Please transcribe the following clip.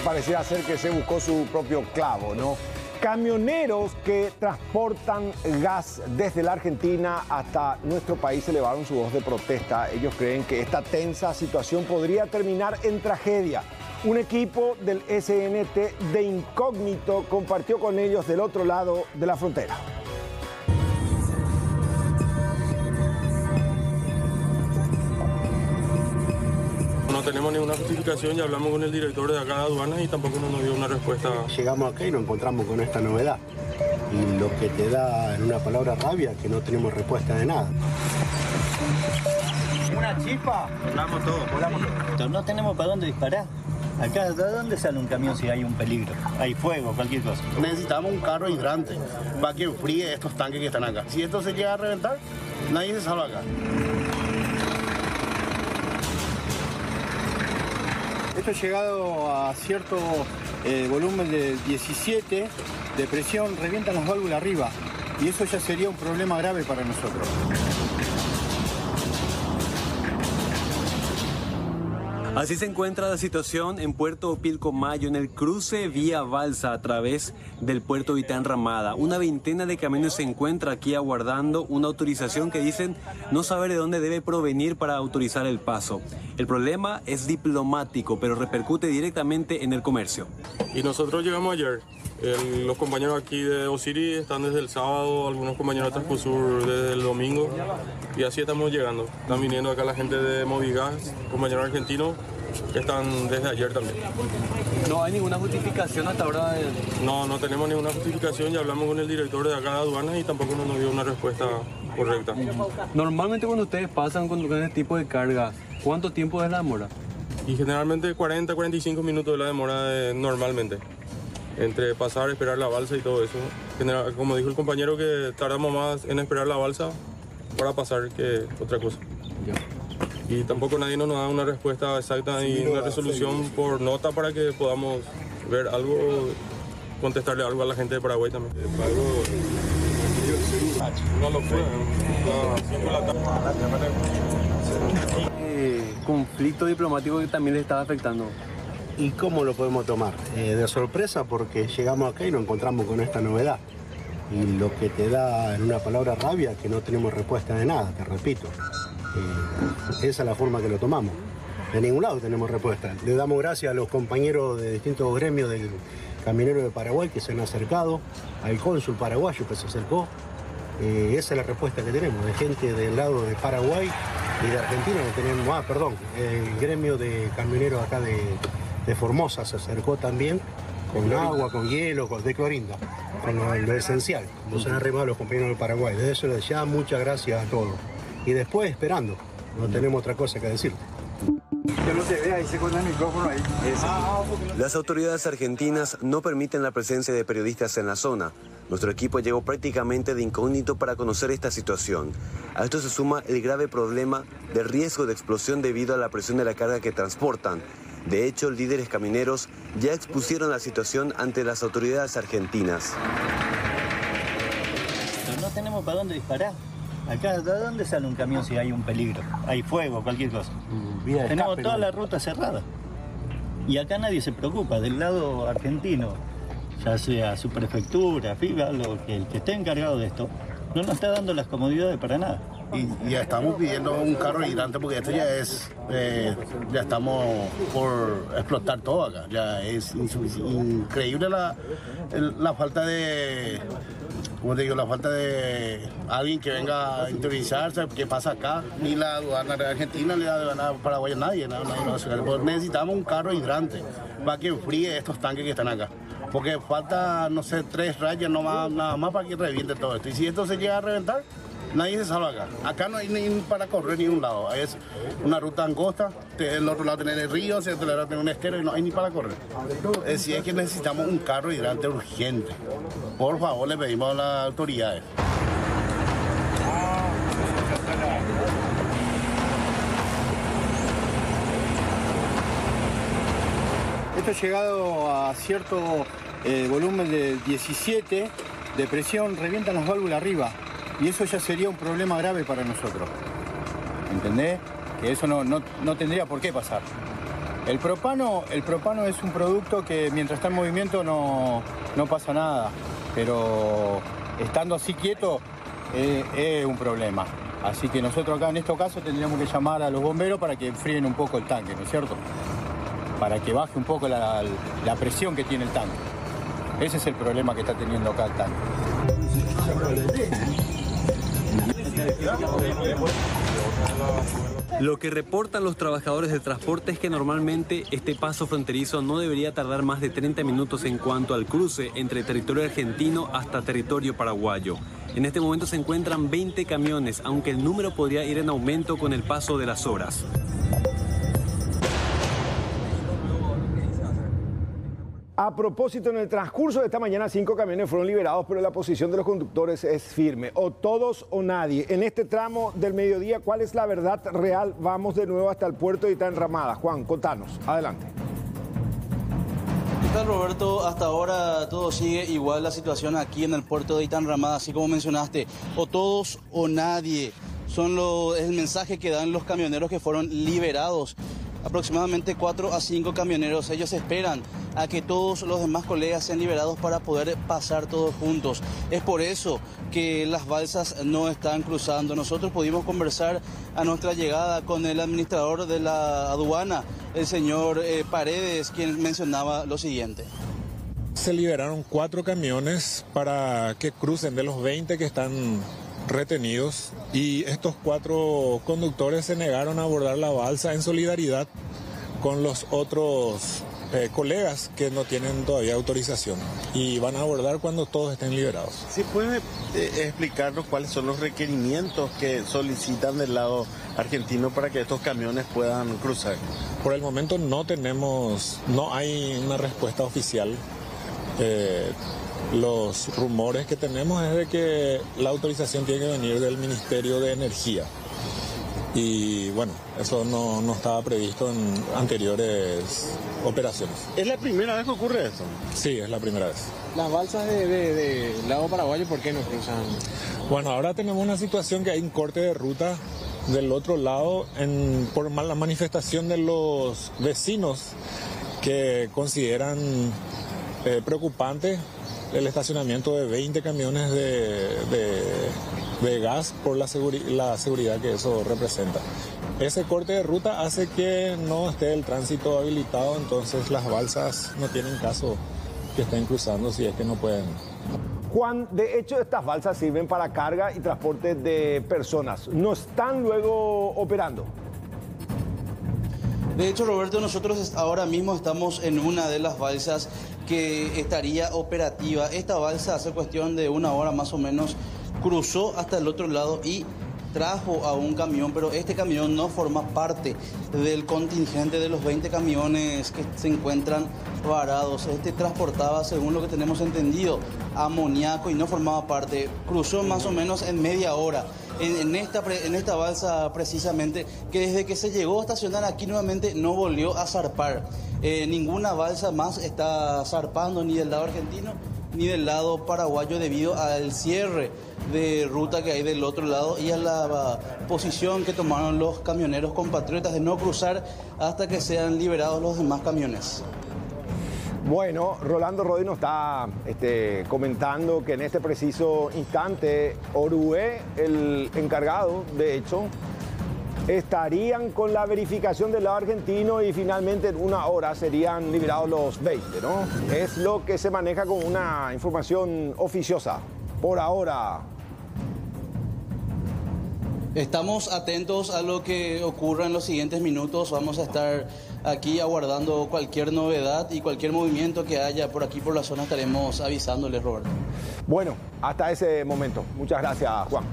pareciera ser que se buscó su propio clavo, ¿no? Camioneros que transportan gas desde la Argentina hasta nuestro país elevaron su voz de protesta. Ellos creen que esta tensa situación podría terminar en tragedia. Un equipo del SNT de incógnito compartió con ellos del otro lado de la frontera. Tenemos ninguna justificación y hablamos con el director de acá de aduanas y tampoco nos dio una respuesta. Llegamos acá y nos encontramos con esta novedad. Y lo que te da en una palabra rabia que no tenemos respuesta de nada. ¿Una chispa? Volamos todo. Volamos todo. No tenemos para dónde disparar. Acá, ¿de dónde sale un camión si hay un peligro? Hay fuego, cualquier cosa. Necesitamos un carro hidrante para que enfríe estos tanques que están acá. Si esto se llega a reventar, nadie se salva acá. Ha llegado a cierto eh, volumen de 17 de presión, revientan las válvulas arriba y eso ya sería un problema grave para nosotros. Así se encuentra la situación en Puerto Pilcomayo, en el cruce vía balsa a través del puerto Vitán Ramada. Una veintena de camiones se encuentra aquí aguardando una autorización que dicen no saber de dónde debe provenir para autorizar el paso. El problema es diplomático, pero repercute directamente en el comercio. Y nosotros llegamos ayer. Los compañeros aquí de Osiris están desde el sábado, algunos compañeros de Transcosur desde el domingo. Y así estamos llegando. Están viniendo acá la gente de Movigas, compañeros argentinos, que están desde ayer también. No hay ninguna justificación hasta ahora. de- No, no tenemos ninguna justificación y hablamos con el director de acá de aduanas y tampoco nos dio una respuesta correcta. Normalmente cuando ustedes pasan con este tipo de cargas, ¿cuánto tiempo es la demora? Y generalmente 40, 45 minutos de la demora de- normalmente. Entre pasar, esperar la balsa y todo eso. General- como dijo el compañero, que tardamos más en esperar la balsa para pasar que otra cosa. Y tampoco nadie nos da una respuesta exacta y una resolución por nota para que podamos ver algo, contestarle algo a la gente de Paraguay también. No lo fue. Eh, conflicto diplomático que también les estaba afectando. ¿Y cómo lo podemos tomar? Eh, de sorpresa porque llegamos acá y nos encontramos con esta novedad. Y lo que te da en una palabra rabia que no tenemos respuesta de nada, te repito. Eh, esa es la forma que lo tomamos. De ningún lado tenemos respuesta. Le damos gracias a los compañeros de distintos gremios del camionero de Paraguay que se han acercado, al cónsul paraguayo que se acercó. Eh, esa es la respuesta que tenemos, de gente del lado de Paraguay y de Argentina que tenemos, ah, perdón, el gremio de camioneros acá de, de Formosa se acercó también con agua, con hielo, con de clorinda, con lo, lo esencial. Nos han arrimado los compañeros del Paraguay. De eso les ya muchas gracias a todos. Y después esperando, no tenemos otra cosa que decir. Que no se vea ahí se con el micrófono ahí. Las autoridades argentinas no permiten la presencia de periodistas en la zona. Nuestro equipo llegó prácticamente de incógnito para conocer esta situación. A esto se suma el grave problema de riesgo de explosión debido a la presión de la carga que transportan. De hecho, líderes camineros ya expusieron la situación ante las autoridades argentinas. Pero no tenemos para dónde disparar. Acá, ¿de dónde sale un camión si hay un peligro? Hay fuego, cualquier cosa. De Tenemos escape, toda ¿no? la ruta cerrada. Y acá nadie se preocupa, del lado argentino, ya sea su prefectura, FIBA, lo que, el que esté encargado de esto, no nos está dando las comodidades para nada. Y ya estamos pidiendo un carro hidrante porque esto ya es, eh, ya estamos por explotar todo acá. Ya es increíble la falta de, como te digo, la falta de alguien que venga a interiorizarse, qué pasa acá. Ni la aduana de Argentina, ni la aduana paraguaya, nadie, nadie, nadie. Pues necesitamos un carro hidrante para que enfríe estos tanques que están acá. Porque falta, no sé, tres rayas nomás, nada más para que reviente todo esto. Y si esto se llega a reventar, Nadie se salva acá. Acá no hay ni para correr ni un lado. Es una ruta angosta. Del otro lado tener el río, hacia otro lado tener un estero y no hay ni para correr. Decir, es que necesitamos un carro hidrante urgente. Por favor, le pedimos a las autoridades. Esto ha llegado a cierto eh, volumen de 17 de presión, revientan las válvulas arriba y eso ya sería un problema grave para nosotros. ¿Entendés? Que eso no, no- no tendría por qué pasar. El propano, el propano es un producto que mientras está en movimiento no, no pasa nada, pero estando así quieto eh, es un problema. Así que nosotros acá en estos casos tendríamos que llamar a los bomberos para que enfríen un poco el tanque, ¿no es cierto? Para que baje un poco la presión que tiene el tanque. Ese es el problema que está teniendo acá el tanque. Lo que reportan los trabajadores del transporte es que normalmente este paso fronterizo no debería tardar más de 30 minutos en cuanto al cruce entre territorio argentino hasta territorio paraguayo. En este momento se encuentran 20 camiones, aunque el número podría ir en aumento con el paso de las horas. A propósito, en el transcurso de esta mañana, cinco camiones fueron liberados, pero la posición de los conductores es firme. O todos o nadie. En este tramo del mediodía, ¿cuál es la verdad real? Vamos de nuevo hasta el puerto de Itanramada. Juan, contanos. Adelante. ¿Qué tal, Roberto? Hasta ahora todo sigue igual la situación aquí en el puerto de Itanramada, así como mencionaste. O todos o nadie. Son es el mensaje que dan los camioneros que fueron liberados aproximadamente 4 a 5 camioneros. Ellos esperan a que todos los demás colegas sean liberados para poder pasar todos juntos. Es por eso que las balsas no están cruzando. Nosotros pudimos conversar a nuestra llegada con el administrador de la aduana, el señor eh, Paredes, quien mencionaba lo siguiente. Se liberaron cuatro camiones para que crucen de los 20 que están retenidos y estos cuatro conductores se negaron a abordar la balsa en solidaridad con los otros eh, colegas que no tienen todavía autorización y van a abordar cuando todos estén liberados. ¿Sí puede eh, explicarnos cuáles son los requerimientos que solicitan del lado argentino para que estos camiones puedan cruzar? Por el momento no tenemos, no hay una respuesta oficial. Eh, los rumores que tenemos es de que la autorización tiene que venir del Ministerio de Energía. Y bueno, eso no, no estaba previsto en anteriores operaciones. ¿Es la primera vez que ocurre eso? Sí, es la primera vez. ¿Las balsas de, de, de lado paraguayo por qué no cruzan? Bueno, ahora tenemos una situación que hay un corte de ruta del otro lado en, por la manifestación de los vecinos que consideran eh, preocupante el estacionamiento de 20 camiones de, de, gas por la, la seguridad que eso representa. Ese corte de ruta hace que no esté el tránsito habilitado, entonces las balsas no tienen caso que estén cruzando si es que no pueden. Juan, de hecho estas balsas sirven para carga y transporte de personas. ¿No están luego operando? De hecho, Roberto, nosotros ahora mismo estamos en una de las balsas que estaría operativa. Esta balsa hace cuestión de una hora más o menos cruzó hasta el otro lado y trajo a un camión, pero este camión no forma parte del contingente de los 20 camiones que se encuentran varados. Este transportaba, según lo que tenemos entendido, amoníaco y no formaba parte. Cruzó más o menos en media hora. En, esta, en esta balsa precisamente, que desde que se llegó a estacionar aquí nuevamente no volvió a zarpar. Eh, ninguna balsa más está zarpando ni del lado argentino ni del lado paraguayo debido al cierre de ruta que hay del otro lado y a la posición que tomaron los camioneros compatriotas de no cruzar hasta que sean liberados los demás camiones. Bueno, Rolando Rodino está este, comentando que en este preciso instante Orué, el encargado, de hecho, estarían con la verificación del lado argentino y finalmente en una hora serían liberados los 20, ¿no? Es lo que se maneja con una información oficiosa. Por ahora, Estamos atentos a lo que ocurra en los siguientes minutos. Vamos a estar aquí aguardando cualquier novedad y cualquier movimiento que haya por aquí por la zona estaremos avisándoles, Roberto. Bueno, hasta ese momento. Muchas gracias, Juan.